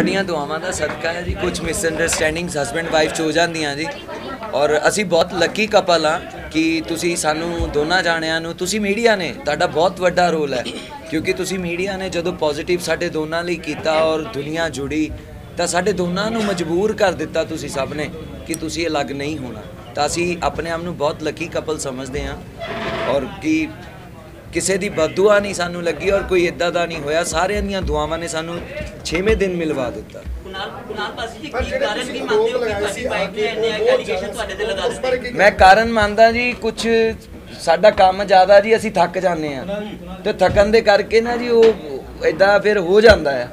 ਤੁਹਾਡੀਆਂ ਦੁਆਵਾਂ ਦਾ ਸਦਕਾ ਹੈ ਜੀ। ਕੁਝ ਮਿਸ ਅੰਡਰਸਟੈਂਡਿੰਗਸ ਹਸਬੰਡ ਵਾਈਫ ਚ ਹੋ ਜਾਂਦੀਆਂ ਜੀ। ਔਰ ਅਸੀਂ ਬਹੁਤ ਲੱਕੀ ਕਪਲ ਆ ਕਿ ਤੁਸੀਂ ਸਾਨੂੰ ਦੋਨਾਂ ਜਾਣਿਆਂ ਨੂੰ, ਤੁਸੀਂ ਮੀਡੀਆ ਨੇ, ਤੁਹਾਡਾ ਬਹੁਤ ਵੱਡਾ ਰੋਲ ਹੈ। ਕਿਉਂਕਿ ਤੁਸੀਂ ਮੀਡੀਆ ਨੇ ਜਦੋਂ ਪੋਜ਼ਿਟਿਵ ਸਾਡੇ ਦੋਨਾਂ ਲਈ ਕੀਤਾ ਔਰ ਦੁਨੀਆ ਜੁੜੀ, ਤਾਂ ਸਾਡੇ ਦੋਨਾਂ ਨੂੰ ਮਜਬੂਰ ਕਰ ਦਿੱਤਾ ਤੁਸੀਂ ਸਭ ਨੇ ਕਿ ਤੁਸੀਂ ਅਲੱਗ ਨਹੀਂ ਹੋਣਾ। ਤਾਂ ਅਸੀਂ ਆਪਣੇ ਆਪ ਨੂੰ ਬਹੁਤ ਲੱਕੀ ਕਪਲ ਸਮਝਦੇ ਹਾਂ। ਔਰ ਕਿ ਕਿਸੇ ਦੀ ਬਦਦੁਆ ਨਹੀਂ ਸਾਨੂੰ ਲੱਗੀ ਔਰ ਕੋਈ ਇਦਾਂ ਦਾ ਨਹੀਂ ਹੋਇਆ। ਸਾਰਿਆਂ ਦੀਆਂ ਦੁਆਵਾਂ ਨੇ ਸਾਨੂੰ 6ਵੇਂ ਦਿਨ ਮਿਲਵਾ ਦਿੱਤਾ। ਕੁਨਾਲ ਕੁਨਾਲ ਪਾਸੀ ਜੀ ਪਰ ਕੀ ਜਿਹੜੇ ਕਾਰਨ ਤੁਸੀਂ ਕੀ ਆਰੋਪ ਮੰਨਦੇ ਹੋ ਕਿ ਲਗਾਏ ਤੁਹਾਡੀ ਸੀ ਵਾਈਫ ਨੇ ਆ ਇੰਨੇ ਕੇ ਉਹ ਐਲੀਗੇਸ਼ਨ ਤੁਹਾਡੇ ਤੇ ਲਗਾ ਉਸ ਬਾਰੇ ਦਿੱਤੇ ਕੀ ਮੈਂ ਕਾਰਨ ਮੰਨਦਾ ਜੀ ਕੁਝ ਸਾਡਾ ਕੰਮ ਜ਼ਿਆਦਾ ਜੀ ਅਸੀਂ ਥੱਕ ਜਾਂਦੇ ਆ ਤੇ ਥਕਨ ਦੇ ਕਰਕੇ ਨਾ ਜੀ ਉਹ ਇਦਾਂ ਫਿਰ ਹੋ ਜਾਂਦਾ ਆ।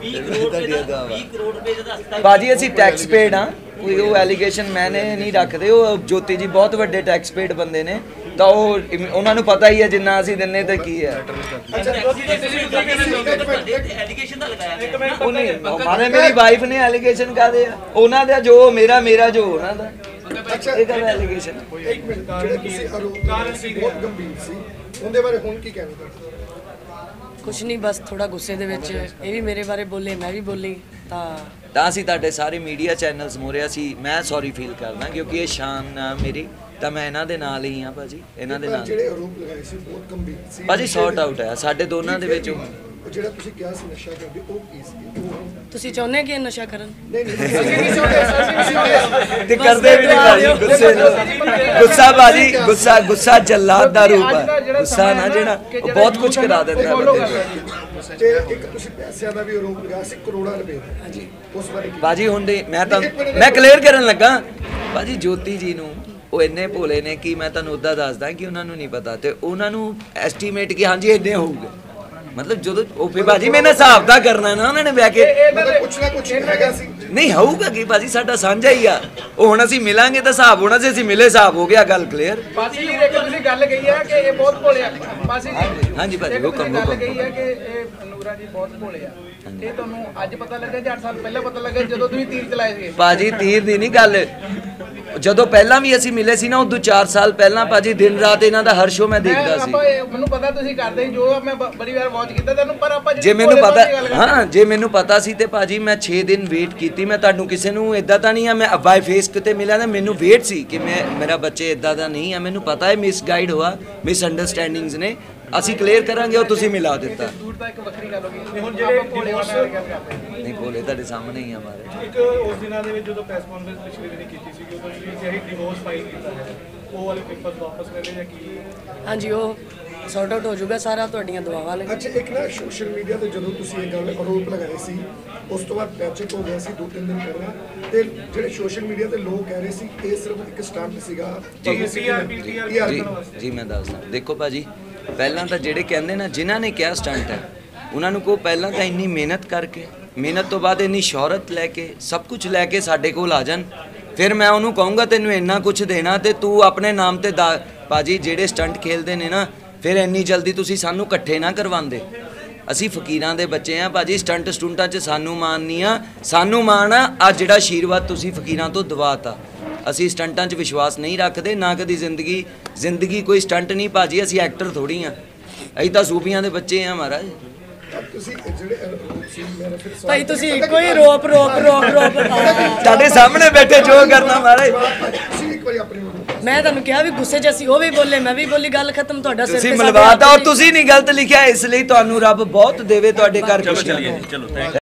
20 ਕਰੋੜ ਰੁਪਏ ਦਾ 20 ਕਰੋੜ ਰੁਪਏ ਦਾ ਹਸਤਾ ਬਾਜੀ ਅਸੀਂ ਟੈਕਸ ਪੇਡ ਆ। ਕੋਈ ਉਹ ਐਲੀਗੇਸ਼ਨ ਮੈਨੇ ਨਹੀਂ ਰੱਖਦੇ। ਉਹ ਜੋਤੀ ਜੀ ਬਹੁਤ ਵੱਡੇ ਟੈਕਸ ਪੇਡ ਬੰਦੇ ਨੇ। ਤਾਂ ਉਹ ਉਹਨਾਂ ਨੂੰ ਪਤਾ ਹੀ ਹੈ ਜਿੰਨਾ ਅਸੀਂ ਦਿੰਨੇ ਤੇ ਕੀ ਹੈ ਉਹ ਨਹੀਂ ਮਾਰੇ ਮੇਰੀ ਵਾਈਫ ਨੇ ਐਲੀਗੇਸ਼ਨ ਕਾਦੇ ਆ? ਉਹਨਾਂ ਦਾ ਜੋ, ਮੇਰਾ ਮੇਰਾ ਜੋ, ਉਹਨਾਂ ਦਾ। ਇਹ ਕਦਾ ਐਲੀਗੇਸ਼ਨ ਇੱਕ ਮਿੰਟ, ਜਿਹੜੇ ਤੁਸੀਂ ਬਹੁਤ ਗੰਭੀਰ ਸੀ। ਉਹਦੇ ਬਾਰੇ ਹੁਣ ਕੀ ਕਹਿਣਾ ਕੁਛ ਨਹੀਂ ਬਸ ਥੋੜਾ ਗੁੱਸੇ ਦੇ ਵਿੱਚ ਇਹ ਵੀ ਮੇਰੇ ਬਾਰੇ ਬੋਲੇ ਮੈਂ ਵੀ ਬੋਲੀ ਤਾਂ ਤਾਂ ਅਸੀਂ ਤੁਹਾਡੇ ਸਾਰੇ ਮੀਡੀਆ ਚੈਨਲਸ ਮੋਰੇ ਅਸੀਂ ਮੈਂ ਸੌਰੀ ਫੀਲ ਕਰਦਾ ਕਿਉਂਕਿ ਇਹ ਸ਼ਾਨ ਆ ਮੇਰੀ ਤਾਂ ਮੈਂ ਇਹਨਾਂ ਦੇ ਨਾਲ ਹੀ ਆ ਭਾਜੀ ਇਹਨਾਂ ਦੇ ਨਾਲ। ਜਿਹੜੇ ਆਰੋਪ ਲਗਾਏ ਸੀ ਬਹੁਤ ਗੰਭੀਰ ਸੀ। ਭਾਜੀ ਸੌਟ ਆਊਟ ਹੈ ਸਾਡੇ ਦੋਨਾਂ ਦੇ ਵਿੱਚ ਉਹ ਜਿਹੜਾ ਤੁਸੀਂ ਕਿਹਾ ਸੀ ਨਸ਼ਾ ਕਰਦੇ ਉਹ ਕੀ ਸੀ? ਉਹ ਤੁਸੀਂ ਚਾਹੁੰਦੇ ਕਿ ਇਹ ਨਸ਼ਾ ਕਰਨ? ਨਹੀਂ ਨਹੀਂ। ਅਸੀਂ ਨਹੀਂ ਚਾਹੁੰਦੇ ਅਸੀਂ ਨਹੀਂ ਚਾਹੁੰਦੇ। ਤੇ ਕਰਦੇ ਵੀ ਨਹੀਂ ਭਾਜੀ ਗੁੱਸੇ ਨੂੰ ਗੁੱਸਾ ਭਾਜੀ ਗੁੱਸਾ ਗੁੱਸਾ ਜੱਲਾਦ ਦਾ ਰੂਪ ਹੈ। ਗੁੱਸਾ ਨਾ ਜਿਹੜਾ ਉਹ ਬਹੁਤ ਕੁਝ ਕਰਾ ਦਿੰਦਾ ਬੰਦੇ ਨੂੰ। ਤੇ ਇੱਕ ਤੁਸੀਂ ਪੈਸਿਆਂ ਦਾ ਵੀ ਆਰੋਪ ਲਗਾਇਆ ਸੀ ਕਰੋੜਾਂ ਰੁਪਏ ਦਾ। ਹਾਂਜੀ। ਉਸ ਬਾਰੇ ਬਾਜੀ ਹੁਣ ਦੇ ਮੈਂ ਤਾਂ ਮੈਂ ਕਲੀਅਰ ਕਰਨ ਲੱਗਾ। ਬਾਜੀ ਜੋਤੀ ਜੀ ਨੂੰ ਉਹ ਇੰਨੇ ਭੋਲੇ ਨੇ ਕਿ ਮੈਂ ਤੁਹਾਨੂੰ ਉਦਾਂ ਦੱਸਦਾ ਕਿ ਉਹਨਾਂ ਨੂੰ ਨਹੀਂ ਪਤਾ ਤੇ ਉਹਨਾਂ ਨੂੰ ਐਸਟੀਮੇਟ ਕਿ ਹਾਂਜੀ ਇੰਨੇ ਹੋਊਗੇ। ਮਤਲਬ ਜਦੋਂ ਉਹ ਫੇ ਬਾਜੀ ਮੈਨੇ ਹਿਸਾਬ ਦਾ ਕਰਨਾ ਨਾ ਉਹਨਾਂ ਨੇ ਬਹਿ ਕੇ। ਮਤਲਬ ਕੁਛ ਨਾ ਕੁਛ ਹੈਗਾ ਸੀ। ਨਹੀਂ ਹੋਊਗਾ ਕਿ ਬਾਜੀ ਸਾਡਾ ਸਾਂਝਾ ਹੀ ਆ। ਉਹ ਹੁਣ ਅਸੀਂ ਮਿਲਾਂਗੇ ਤਾਂ ਹਿਸਾਬ ਹੋਣਾ ਸੀ ਅਸੀਂ ਮਿਲੇ ਹਿਸਾਬ ਹੋ ਗਿਆ ਗੱਲ ਕਲੀਅਰ ਬਾਸੀ ਜੀ ਇੱਕ ਤੁਸੀਂ ਗੱਲ ਕਹੀ ਹੈ ਕਿ ਇਹ ਬਹੁਤ ਭੋਲੇ ਆ। ਬਾਸੀ ਜੀ ਹਾਂਜੀ ਤੁਸੀਂ ਹੁਕਮ, ਗੱਲ ਹੁਕਮ। ਕਹੀ ਹੈ ਕਿ ਇਹ ਨੂਰਾ ਜੀ ਬਹੁਤ ਭੋਲੇ ਆ। ਇਹ ਤੁਹਾਨੂੰ ਅੱਜ ਪਤਾ ਲੱਗਾ ਜਾਂ 8 ਸਾਲ ਪਹਿਲਾਂ ਪਤਾ ਲੱਗਾ ਜਦੋਂ ਤੁਸੀਂ ਤੀਰ ਚਲਾਏ ਸੀਗੇ? ਬਾਜੀ ਤੀਰ ਦੀ ਨਹੀਂ ਗੱਲ। ਜਦੋਂ ਪਹਿਲਾਂ ਵੀ ਅਸੀਂ ਮਿਲੇ ਸੀ ਨਾ ਉਦੋਂ 4 ਸਾਲ ਪਹਿਲਾਂ ਬਾਜੀ ਦਿਨ ਰਾਤ ਇਹਨਾਂ ਦਾ ਹਰ ਸ਼ੋ ਮੈਂ ਦੇਖਦਾ ਸੀ। ਮੈਨੂੰ ਪਤਾ ਤੁਸੀਂ ਕਰਦੇ ਜੋ ਮੈਂ ਬੜੀ ਵਾਰ ਵਾਚ ਕੀਤਾ ਤੁਹਾਨੂੰ ਪਰ ਆਪਾਂ ਜੇ ਮੈਨੂੰ ਪਤਾ ਹਾਂ ਜੇ ਮੈਨੂੰ ਪਤਾ ਸੀ ਤੇ ਭਾਜੀ ਮੈਂ 6 ਦਿਨ ਵੇਟ ਕੀਤੀ। ਮੈਂ ਤੁਹਾਨੂੰ ਕਿਸੇ ਨੂੰ ਇਦਾਂ ਤਾਂ ਨਹੀਂ ਆ ਮੈਂ ਬਾਈ ਫੇਸ ਕਿਤੇ ਮਿਲਿਆ ਤਾਂ ਮੈਨੂੰ ਵੇਟ ਸੀ ਕਿ ਮੈਂ ਮੇਰਾ ਬੱਚੇ ਇਦਾਂ ਦਾ ਨਹੀਂ ਆ। ਮੈਨੂੰ ਪਤਾ ਹੈ ਮਿਸ ਗਾਈਡ ਹੋਆ ਮਿਸ ਅੰਡਰਸਟੈਂਡਿੰਗਸ ਨੇ। ਅਸੀਂ ਕਲੀਅਰ ਕਰਾਂਗੇ ਉਹ ਤੁਸੀਂ ਮਿਲਾ ਦਿੱਤਾ। ਦੂਰ ਤਾਂ ਇੱਕ ਵੱਖਰੀ ਗੱਲ ਹੋ ਗਈ ਹੁਣ ਜਿਹੜੇ ਭੋਲੇ ਵਾਲਾ ਗੱਲ ਕਰਦੇ ਹਾਂ। ਨਹੀਂ ਬੋਲੇ ਤੁਹਾਡੇ ਸਾਹਮਣੇ ਹੀ ਆ ਮਾਰੇ। ਇੱਕ ਉਸ ਦਿਨਾਂ ਦੇ ਵਿੱਚ ਜਦੋਂ ਪ੍ਰੈਸ ਕਾਨਫਰੰਸ ਪਿਛਲੇ ਦਿਨੀ ਕੀਤੀ ਸੀ ਉਦੋਂ ਤੁਸੀਂ ਜਿਹੜੀ ਡਿਵੋਰਸ ਫਾਈਲ ਕੀਤਾ ਹੈ ਉਹ ਵਾਲੇ ਪੇਪਰਸ ਵਾਪਸ ਕਰ ਲਏ ਜਾਂ ਕੀ? ਹਾਂਜੀ ਉਹ ਸੌਰਟ ਆਊਟ ਹੋ ਜਾਊਗਾ ਸਾਰਾ ਤੁਹਾਡੀਆਂ ਦੁਆਵਾਂ ਲਈ। ਅੱਛਾ ਇੱਕ ਨਾ ਸੋਸ਼ਲ ਮੀਡੀਆ ਤੇ ਜਦੋਂ ਤੁਸੀਂ ਇਹ ਗੱਲ ਆਰੋਪ ਲਗਾਏ ਸੀ ਉਸ ਤੋਂ ਬਾਅਦ ਪੈਚਅਪ ਹੋ ਗਿਆ ਸੀ ਦੋ ਤਿੰਨ ਦਿਨ ਪਹਿਲਾਂ। ਤੇ ਜਿਹੜੇ ਸੋਸ਼ਲ ਮੀਡੀਆ ਤੇ ਲੋਕ ਕਹਿ ਰਹੇ ਸੀ ਇਹ ਸਿਰਫ ਇੱਕ ਸਟੰਟ ਸੀਗਾ। ਜੀ ਜੀ ਮੈਂ ਦੱਸਦਾ। ਦੇਖੋ ਭਾਜੀ ਪਹਿਲਾਂ ਤਾਂ ਜਿਹੜੇ ਕਹਿੰਦੇ ਨਾ, ਜਿਨ੍ਹਾਂ ਨੇ ਕਿਹਾ ਸਟੰਟ ਹੈ, ਉਹਨਾਂ ਨੂੰ ਕੋ ਪਹਿਲਾਂ ਤਾਂ ਇੰਨੀ ਮਿਹਨਤ ਕਰਕੇ, ਮਿਹਨਤ ਤੋਂ ਬਾਅਦ ਇੰਨੀ ਸ਼ੋਹਰਤ ਲੈ ਕੇ, ਸਭ ਕੁਝ ਲੈ ਕੇ ਸਾਡੇ ਕੋਲ ਆ ਜਾਣ। ਫਿਰ ਮੈਂ ਉਹਨੂੰ ਕਹੂੰਗਾ, ਤੈਨੂੰ ਇੰਨਾ ਕੁਝ ਦੇਣਾ ਤੇ ਤੂੰ ਆਪਣੇ ਨਾਮ ਤੇ ਦਾ- ਭਾਜੀ, ਜਿਹੜੇ ਸਟੰਟ ਖੇਲਦੇ ਨੇ ਨਾ, ਫਿਰ ਇੰਨੀ ਜਲਦੀ ਤੁਸੀਂ ਸਾਨੂੰ ਇਕੱਠੇ ਨਾ ਕਰਵਾਉਂਦੇ। ਅਸੀਂ ਫਕੀਰਾਂ ਦੇ ਬੱਚੇ ਆ ਭਾਜੀ ਸਟੰਟ ਸਟੁੰਟਾਂ 'ਚ ਸਾਨੂੰ ਮਾਨ ਨਹੀਂ ਆ ਸਾਨੂੰ ਮਾਨ ਆ ਆ ਜਿਹੜਾ ਆਸ਼ੀਰਵਾਦ ਤੁਸੀਂ ਫਕੀਰਾਂ ਤੋਂ ਦਵਾਤਾ। ਅਸੀਂ ਸਟੰਟਾਂ 'ਚ ਵਿਸ਼ਵਾਸ ਨਹੀਂ ਰੱਖਦੇ ਨਾ ਕਦੀ ਜ਼ਿੰਦਗੀ ਜ਼ਿੰਦਗੀ ਕੋਈ ਸਟੰਟ ਨਹੀਂ ਭਾਜੀ ਅਸੀਂ ਐਕਟਰ ਥੋੜੀ ਆ ਅਸੀਂ ਤਾਂ ਸੂਫੀਆਂ ਦੇ ਬੱਚੇ ਆ ਮਹਾਰਾਜ। ਤੁਸੀਂ ਜਿਹੜੇ ਆਰੋਪ ਸੀ ਮੇਰਾ ਫਿਰ ਸਵਾਲ ਭਾਈ ਤੁਸੀਂ ਇੱਕੋ ਹੀ ਰੋਪ ਰੋਪ ਰੋਪ ਰੋਪ। ਤੁਹਾਡੇ ਸਾਹਮਣੇ ਬੈਠੇ ਜੋ ਕਰਨਾ ਮਹਾਰਾਜ। ਤੁਸੀਂ ਇੱਕ ਵਾਰੀ ਆਪਣੇ ਨੂੰ ਮੈਂ ਤੁਹਾਨੂੰ ਕਿਹਾ ਵੀ ਗੁੱਸੇ 'ਚ ਅਸੀਂ ਉਹ ਵੀ ਬੋਲੇ ਮੈਂ ਵੀ ਬੋਲੀ ਗੱਲ ਖਤਮ ਤੁਹਾਡਾ ਸਿਰ ਤੁਸੀਂ ਤੇ ਸਾਡੇ ਮਲਵਾਤਾ ਔਰ। ਤੁਸੀਂ ਨਹੀਂ ਗਲਤ ਲਿਖਿਆ ਇਸ ਲਈ ਤੁਹਾਨੂੰ ਰੱਬ ਬਹੁਤ ਦੇਵੇ ਤੁਹਾਡੇ ਘਰ ਖੁਸ਼ੀਆਂ